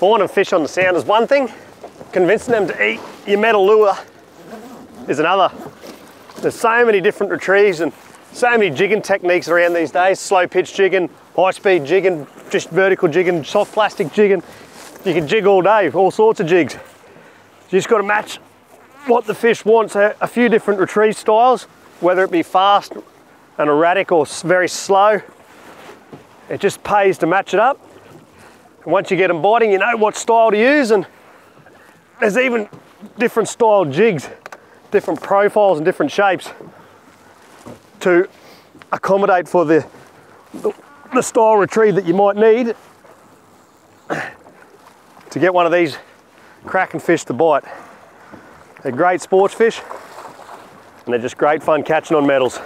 fawning fish on the sound is one thing, convincing them to eat your metal lure is another. There's so many different retrieves and so many jigging techniques around these days. Slow pitch jigging, high speed jigging, just vertical jigging, soft plastic jigging. You can jig all day, all sorts of jigs. You just got to match what the fish wants. A few different retrieve styles, whether it be fast and erratic or very slow. It just pays to match it up. And once you get them biting, you know what style to use and there's even different style jigs, different profiles and different shapes to accommodate for the, the, the style retrieve that you might need to get one of these cracking fish to bite. They're great sports fish and they're just great fun catching on metals.